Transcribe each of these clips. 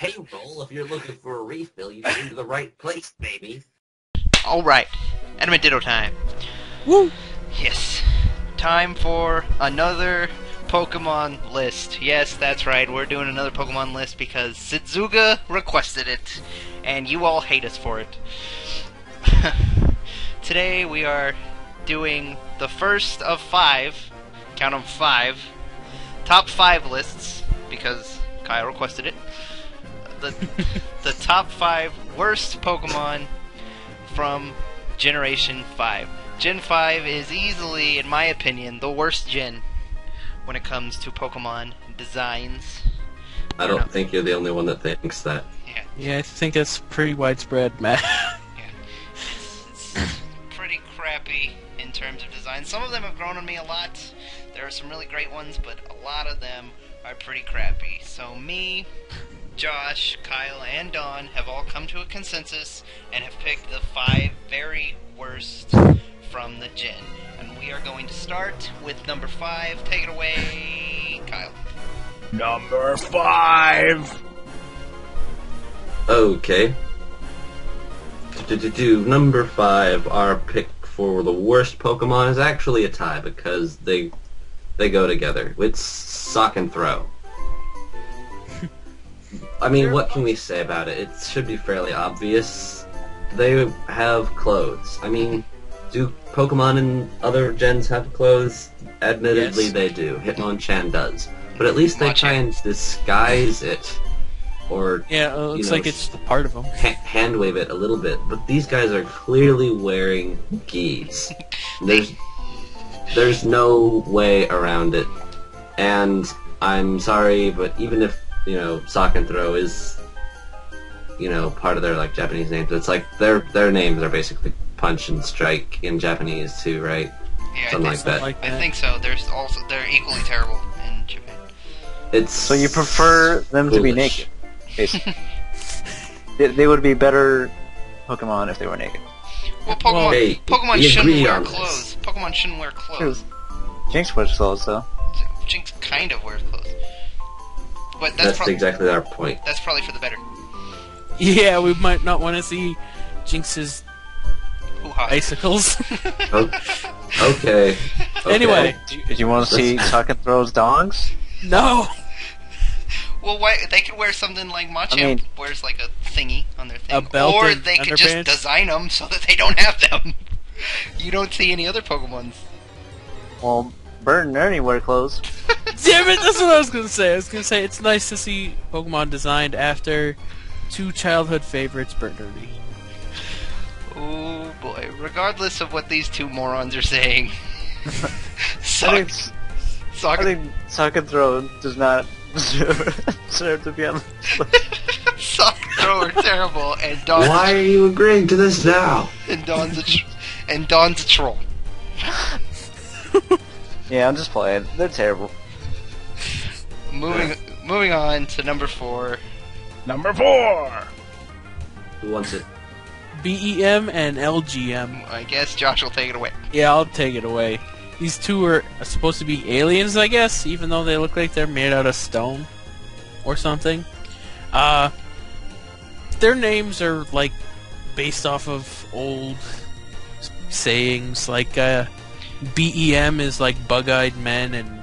payroll. If you're looking for a refill, you came to the right place, baby. Alright, Ditto time. Woo! Yes. Time for another Pokemon list. Yes, that's right, we're doing another Pokemon list because Sidzuga requested it, and you all hate us for it. Today we are doing the first of five, count them five, top five lists, because Kyle requested it. The, the top five worst Pokemon from Generation 5. Gen 5 is easily, in my opinion, the worst gen when it comes to Pokemon designs. I don't think you're the only one that thinks that. Yeah, Yeah, I think that's pretty widespread, Matt. yeah. It's, it's pretty crappy in terms of design. Some of them have grown on me a lot. There are some really great ones, but a lot of them are pretty crappy. So me, Josh, Kyle, and Don have all come to a consensus and have picked the five very worst from the gin. And we are going to start with number five. Take it away, Kyle. Number five. Okay. Do number five. Our pick for the worst Pokemon is actually a tie because they they go together. It's Sawk and Throh. I mean, what can we say about it? It should be fairly obvious. They have clothes. I mean, do Pokemon and other gens have clothes? Admittedly, Yes. they do. Hitmonchan does. But at least they try and disguise it. Or Yeah, it looks know, like it's a part of them. ha- hand wave it a little bit, but these guys are clearly wearing gis. There's there's no way around it, and I'm sorry, but even if you know Sawk and Throh is you know part of their like Japanese names, it's like their their names are basically punch and strike in Japanese too, right? Yeah, I Something think, like Something that. like I think so. There's also they're equally terrible in Japan. It's So you prefer them to be naked? Basically. they, they would be better Pokemon if they were naked. Well, Pokemon, Hey, Pokemon we shouldn't agree wear on this. clothes. Pokemon shouldn't wear clothes. Jinx wears clothes though. Jinx kind of wears clothes, but that's That's prob- exactly our point. that's probably for the better. Yeah, we might not want to see Jinx's Hoo-ha. icicles. Oh, okay. okay. Anyway. Do you, do you want to see Sawk and Throh's dongs? no! Well, why they could wear something like Machamp I mean- wears like a thingy on their thing, A belt or they could just design them so that they don't have them. you don't see any other Pokemon's. Well, Bert and Ernie wear clothes. Damn it, that's what I was gonna say. I was gonna say it's nice to see Pokemon designed after two childhood favorites, Bert and Ernie. Oh boy! Regardless of what these two morons are saying, I Sawk, think, Sawk, I think Sawk and Throh does not deserve, deserve to be on this list. Sawk Throh are terrible, and Don Why are you agreeing to this now? and Don's a tr- and Don's a troll. Yeah, I'm just playing. They're terrible. Moving moving on to number four. Number four. Who wants it? BEM E and Elgyem. I guess Josh will take it away. Yeah, I'll take it away. These two are supposed to be aliens, I guess, even though they look like they're made out of stone or something. Uh, their names are like based off of old sayings, like uh, BEM is like bug-eyed men, and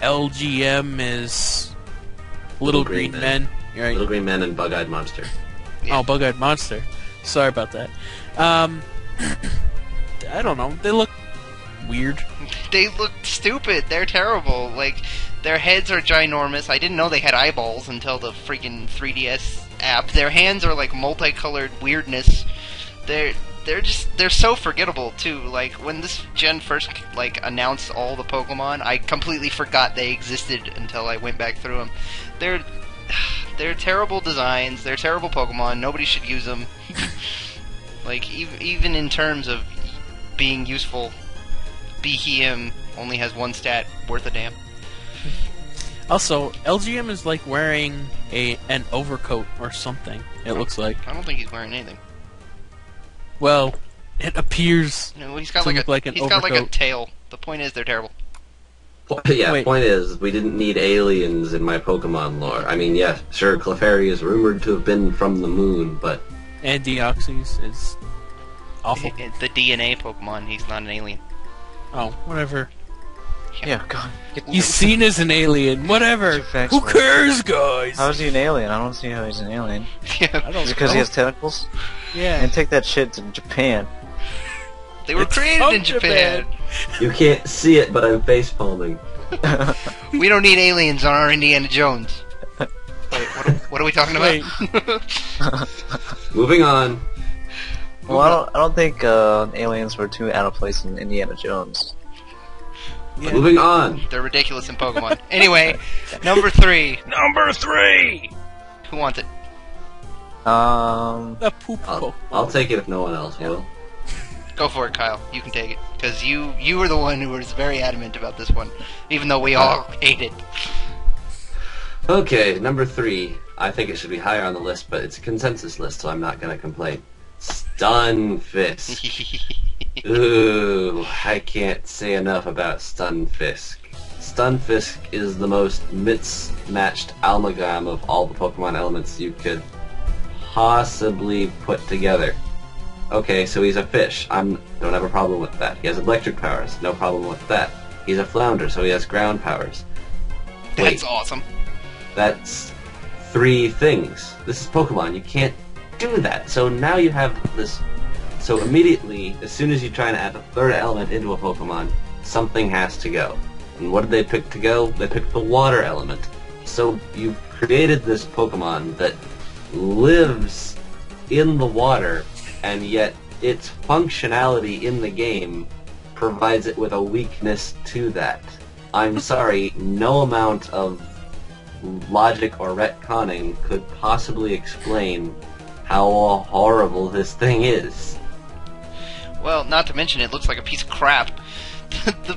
LGM is little, Little green, green men. men. Right. Little Green Men and Bug-Eyed Monster. Yeah. Oh, bug-eyed monster. Sorry about that. Um, I don't know. They look weird. They look stupid. They're terrible. Like their heads are ginormous. I didn't know they had eyeballs until the freaking 3DS app. Their hands are like multicolored weirdness. They're they're just they're so forgettable too. Like when this gen first like announced all the Pokemon, I completely forgot they existed until I went back through them. They're they're terrible designs. They're terrible Pokemon. Nobody should use them. like even even in terms of being useful, Beheeyem only has one stat worth a damn. Also, Elgyem is like wearing a an overcoat or something. It looks like. I don't think he's wearing anything. Well, it appears. No, he's got To like look a like an he's got like a tail. The point is they're terrible. Po- yeah, Wait. point is, we didn't need aliens in my Pokemon lore. I mean, yeah, sure, Clefairy is rumored to have been from the moon, but And Deoxys is awful. The DNA Pokemon. He's not an alien. Oh, whatever. Yeah, God. Get, He's seen as an alien. Whatever. Facts, Who cares, guys? How is he an alien? I don't see how he's an alien. Yeah, I don't Is it because he has tentacles? Yeah. And take that shit to Japan. they were It's created from in Japan. you can't see it, but I'm face palming. We don't need aliens on our Indiana Jones. Wait, what are, what are we talking about? Moving on. well, I don't, I don't think uh, aliens were too out of place in Indiana Jones. Yeah. Moving on. They're ridiculous in Pokemon. Anyway, number three. Number three. Who wants it? Um, The poop I'll, poke. I'll take it if no one else will. Go for it, Kyle. You can take it because you you were the one who was very adamant about this one, even though we all hate it. Okay, number three. I think it should be higher on the list, but it's a consensus list, so I'm not gonna complain. Stunfisk. Ooh, I can't say enough about Stunfisk. Stunfisk is the most mismatched amalgam of all the Pokemon elements you could possibly put together. Okay, so he's a fish. I'm don't have a problem with that. He has electric powers. No problem with that. He's a flounder, so he has ground powers. That's awesome. That's three things. This is Pokemon. You can't do that. So now you have this. So immediately, as soon as you try to add a third element into a Pokemon, something has to go. And what did they pick to go? They picked the water element. So you've created this Pokemon that lives in the water, and yet its functionality in the game provides it with a weakness to that. I'm sorry, no amount of logic or retconning could possibly explain how horrible this thing is. Well, not to mention it looks like a piece of crap. the,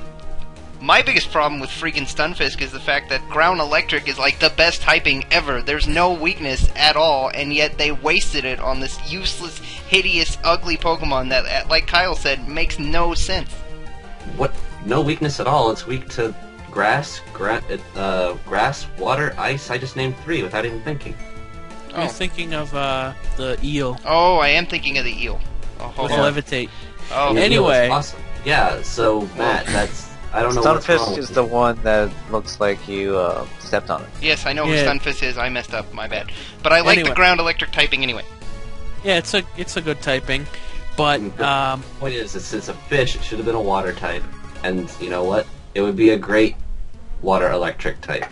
my biggest problem with freaking Stunfisk is the fact that Ground Electric is like the best typing ever. There's no weakness at all, and yet they wasted it on this useless, hideous, ugly Pokemon that, uh, like Kyle said, makes no sense. What? No weakness at all. It's weak to grass, gra- uh, grass, water, ice. I just named three without even thinking. I was Oh. thinking of uh, the eel Oh, I am thinking of the eel. Oh, hold with on. levitate. Oh, The eel is Anyway. awesome. Yeah. So Matt, that's I don't know. what's wrong Stunfisk with is you. the one that looks like you uh, stepped on it. yes, I know Yeah. who Stunfisk is. I messed up. My bad. But I like the Ground Electric typing anyway. Yeah, it's a it's a good typing, but um, point is, it's, it's a fish. It should have been a water type, and you know what? It would be a great water electric type.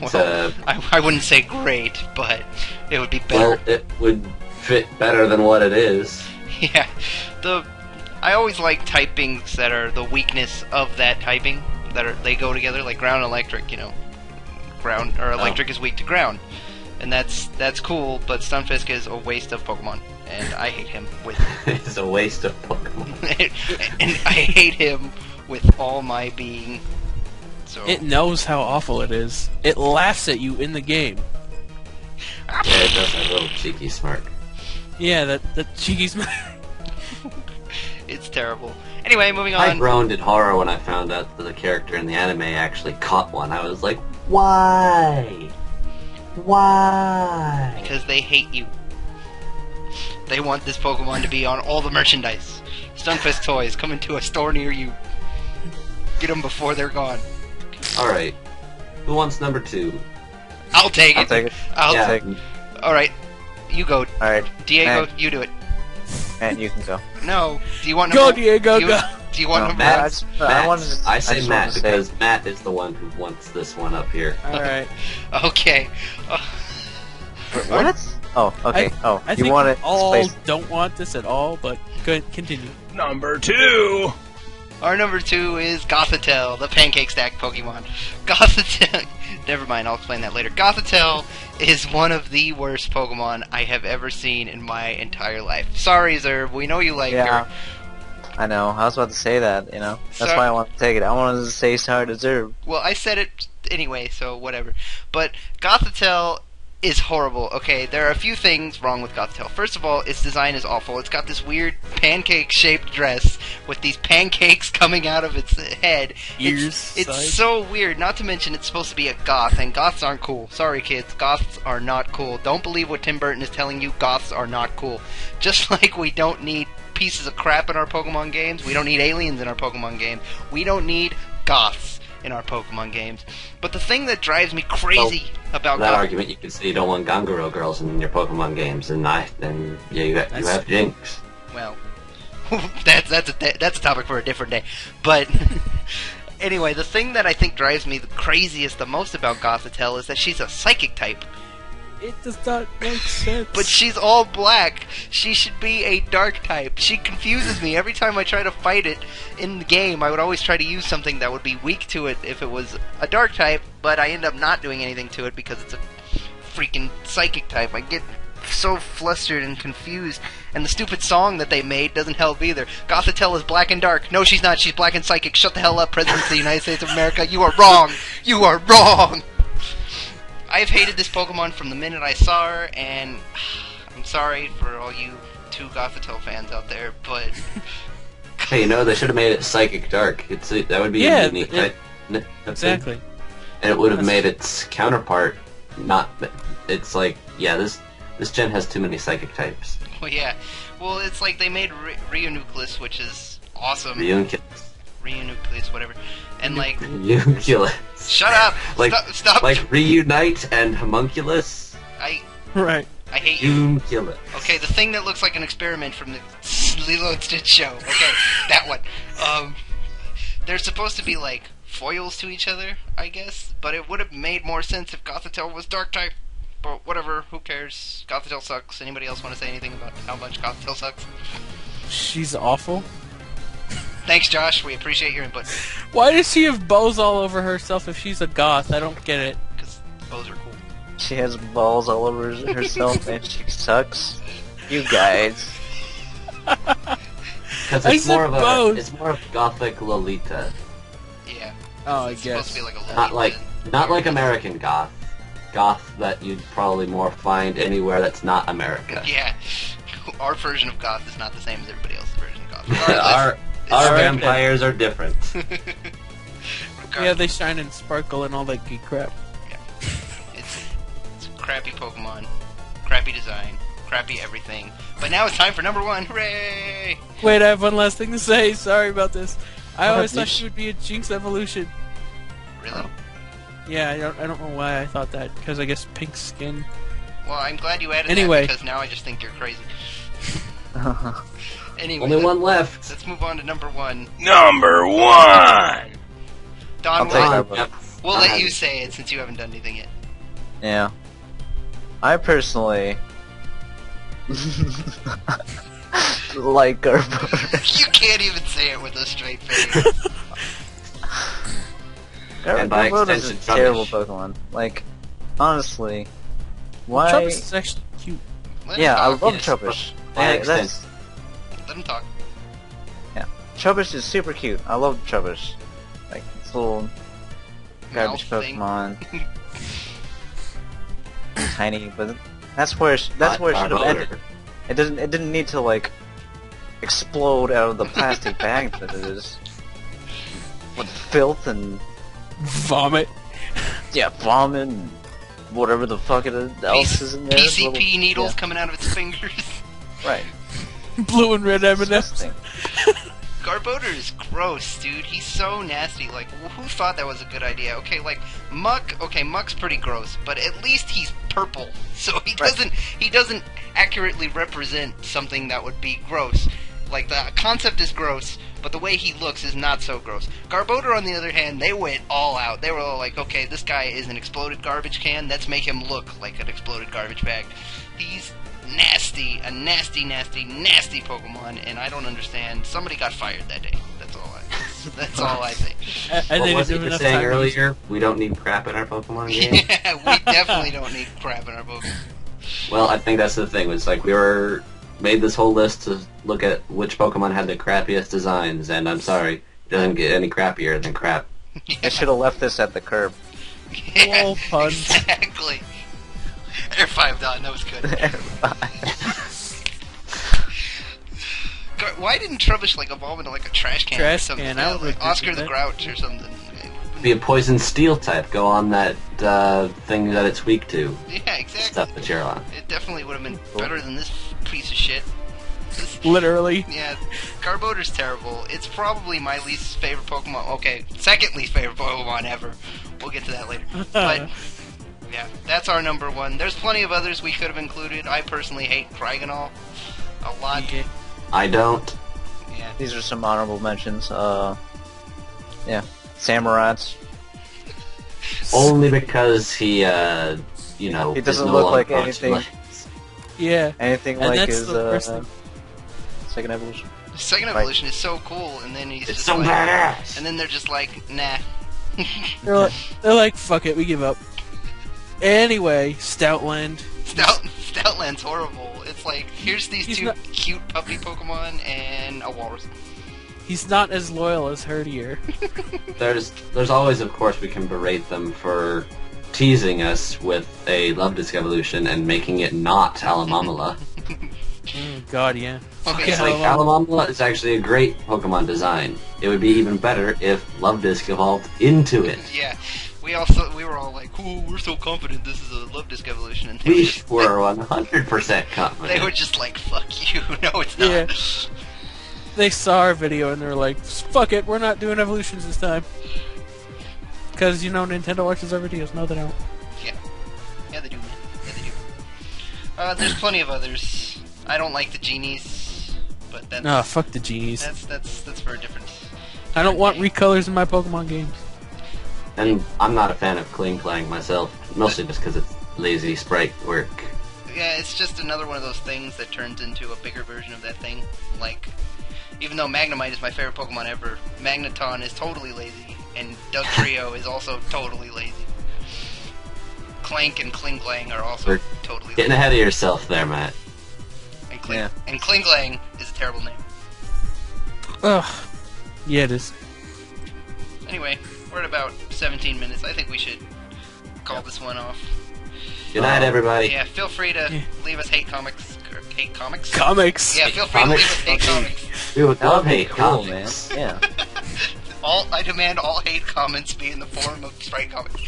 Well, So- I, I wouldn't say great, but it would be Well, better. it would fit better than what it is. Yeah, the I always like typings that are the weakness of that typing that are they go together like ground electric. You know, ground or oh. electric is weak to ground, and that's that's cool. But Stunfisk is a waste of Pokemon, and I hate him with it's a waste of Pokemon. and I hate him with all my being. So it knows how awful it is. It laughs at you in the game. Yeah, it does have a little cheeky smirk. Yeah, that that cheeky smile. it's terrible. Anyway, moving on. I on. groaned in horror when I found out that the character in the anime actually caught one. I was like, why? Why? because they hate you. They want this Pokemon to be on all the merchandise. Stunfisk toys coming to a store near you. Get them before they're gone. Alright. Who wants number two? I'll take it. I'll take it. I'll Yeah. Take it. All right, you go, Alright, Diego. Matt. You do it. Matt, you can go. No. Do you want Go, number? Diego, you, go. Do you want No, number? Matt, one? I just- I wanted to- I I say just Matt wanted to say- because Matt is the one who wants this one up here. All right. Okay. What? Oh, okay. I- oh, I you think want it all space. don't want this at all, but good. Continue. Number two. Our number two is Gothitelle, the pancake stack Pokemon. Gothitelle. Never mind. I'll explain that later. Gothitelle is one of the worst Pokemon I have ever seen in my entire life. Sorry, Zerb. We know you like Yeah. her. I know. I was about to say that. You know, that's So- why I wanted to take it. I wanted to say sorry to Zerb. Well, I said it anyway, so whatever. But Gothitelle is horrible. Okay, there are a few things wrong with Gothitelle. First of all, its design is awful. It's got this weird pancake-shaped dress with these pancakes coming out of its head. Ears, It's, it's so weird. Not to mention, it's supposed to be a goth, and goths aren't cool. Sorry, kids, goths are not cool. Don't believe what Tim Burton is telling you. Goths are not cool. Just like we don't need pieces of crap in our Pokemon games, we don't need aliens in our Pokemon games. We don't need goths in our Pokemon games. But the thing that drives me crazy about that argument, you can say you don't want Ganguro girls in your Pokemon games, and I, then yeah, you, got, you have Jinx. well, that's that's a that's a topic for a different day. But anyway, the thing that I think drives me the craziest, the most about Gothitelle is that she's a psychic type, It does not make sense. but she's all black. She should be a dark type. She confuses me every time I try to fight it in the game. I would always try to use something that would be weak to it if it was a dark type, but I end up not doing anything to it because it's a freaking psychic type. I get so flustered and confused, and the stupid song that they made doesn't help either. Gothitelle is black and dark. No, she's not. She's black and psychic. Shut the hell up, President of the United States of America. You are wrong. You are wrong. I've hated this Pokemon from the minute I saw her, and I'm sorry for all you two Gothitelle fans out there, but Hey, you know they should have made it Psychic Dark. It's a, that would be Yeah, a unique it- type. n- thing. exactly. and it would have That's- made its counterpart not. It's like yeah, this this gen has too many Psychic types. well, yeah. Well, it's like they made Re- Reunucleus, which is awesome. Reuniclus. Reunucleus, whatever, and like, Reuniclus. shut up. Like stop. Stop. like reunite and homunculus. I Right. I hate you. Reuniclus. Okay, the thing that looks like an experiment from the Lilo and Stitch show. Okay, that one. Um, they're supposed to be like foils to each other, I guess, but it would have made more sense if Gothitelle was Dark type. But whatever, who cares? Gothitelle sucks. Anybody else want to say anything about how much Gothitelle sucks? She's awful. Thanks, Josh. We appreciate your input. Why does she have bows all over herself if she's a goth? I don't get it. Because bows are cool. She has balls all over herself and she sucks. You guys. Because I it's more of a both. it's more of gothic Lolita, Yeah. Oh, I It's supposed to guess. be like a little not like not like American goth. Goth that you'd probably more find anywhere that's not America. Yeah. Our version of Goth is not the same as everybody else's version of Goth. Our it's- our Alright. vampires are different. Yeah, they shine and sparkle and all that geek crap. It's, it's crappy Pokemon, crappy design, crappy everything. But now it's time for number one. Hooray! Wait, I have one last thing to say. Sorry about this. I What, always thought sh- she would be a Jinx evolution. Really? Oh. Yeah, I don't, I don't know why I thought that because I guess pink skin. Well, I'm glad you added Anyway. that because now I just think you're crazy. Anyway, Only one left. Let's move on to number one. Number one. Don, I'll we'll, take let, that. Yep. we'll I let you say it since you haven't done anything yet. yeah. I personally like Garbodor. You can't even say it with a straight face. And by Garbodor is a terrible Trubbish. Pokemon. Like, honestly, why? Trubbish is actually cute. Let him Yeah, I love Yes, Trubbish. By Yeah, extension. that's, Let him talk. Trubbish is super cute. I love Trubbish. Like, it's a little garbage Mouth. Pokemon. Tiny, but that's where it sh- that's where it should have ended. It didn't. It didn't need to like explode out of the plastic bag that it is with filth and Vomit. yeah, vomit and whatever the fuck it is, else is in there. PCP little- needles yeah, coming out of its fingers. right. Blue and red M&Ms. Garbodor is gross, dude. He's so nasty. Like, who thought that was a good idea? Okay, like Muk. Okay, Muk's pretty gross, but at least he's purple, so he Right. doesn't he doesn't accurately represent something that would be gross. Like the concept is gross, but the way he looks is not so gross. Garbodor, on the other hand, they went all out. They were all like, okay, this guy is an exploded garbage can. Let's make him look like an exploded garbage bag. He's nasty, a nasty, nasty, nasty Pokemon, and I don't understand. Somebody got fired that day. That's all I. That's all I think. And What they was didn't you enough saying time use- earlier? We don't need crap in our Pokemon game. yeah, we definitely don't need crap in our Pokemon. well, I think that's the thing. Was like we were made this whole list to look at which Pokemon had the crappiest designs, and I'm sorry, it doesn't get any crappier than crap. I should have left this at the curb. Yeah, Lol, puns. Exactly. One. That was good. Gar- Why didn't Trubbish like evolve into like a trash can or something? can, I Yeah, like Oscar the. Grouch or something. Be a poison steel type. Go on that uh, thing that it's weak to. Yeah, exactly. Stuff that you're on. It definitely would have been better than this piece of shit. This- Literally. yeah, Garbodor's terrible. It's probably my least favorite Pokemon. Okay, second least favorite Pokemon ever. We'll get to that later. But yeah, that's our number one. There's plenty of others we could have included. I personally hate Cryogonal a lot. Yeah. I don't. Yeah. These are some honorable mentions. Uh, yeah, Samurotts. Only because he, uh, you know, He doesn't no look like anything. Legs. Yeah. Anything And like his the uh, first thing- second evolution. Second Right. evolution is so cool, and then he's It's just so like, badass. and then they're just like, nah. They're like, they're like, fuck it, we give up. Anyway, Stoutland. Stout Stoutland's horrible. It's like here's these He's two not- cute puppy Pokemon and a walrus. He's not as loyal as Herdier. There's, there's always, of course, we can berate them for teasing us with a Luvdisc evolution and making it not Alomomola. Mm, God, yeah. Okay, It's like well- Alomomola is actually a great Pokemon design. It would be even better if Luvdisc evolved into it. Yeah, we also we were all like, "Ooh, we're so confident this is a Luvdisc evolution," and they were We just, were 100% confident. they were just like, "Fuck you, no, it's not." Yeah. They saw our video and they were like, fuck it, we're not doing evolutions this time. Because, you know, Nintendo watches our videos. No, they don't. Yeah, they do, man. Yeah, they do. Uh, there's plenty of others. I don't like the genies, but that's Ah, fuck the genies. that's that's that's for a different. I don't want recolors in my Pokemon games. And I'm not a fan of Klinklang myself, mostly just because it's lazy sprite work. Yeah, it's just another one of those things that turns into a bigger version of that thing. Like, even though Magnemite is my favorite Pokemon ever, Magneton is totally lazy, and Dugtrio is also totally lazy. Klang and Klinklang are also We're totally Getting lazy. ahead of yourself there, Matt. And, Kling- Yeah. and Klinklang is a terrible name. Ugh. Yeah, it is. Anyway, we're at about 17 minutes. I think we should call this one off. Good night, um, everybody. Yeah, feel free to Yeah. leave us hate comics. Or hate comics? Comics! yeah, feel free Comics. to leave us hate comics. We would love hate cool, comics. man. Yeah. All I demand all hate comments be in the form of Sprite comics.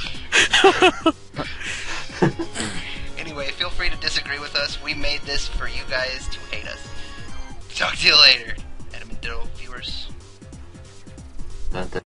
anyway, feel free to disagree with us. We made this for you guys to hate us. Talk to you later, Adamant Ditto viewers. Dun, dun.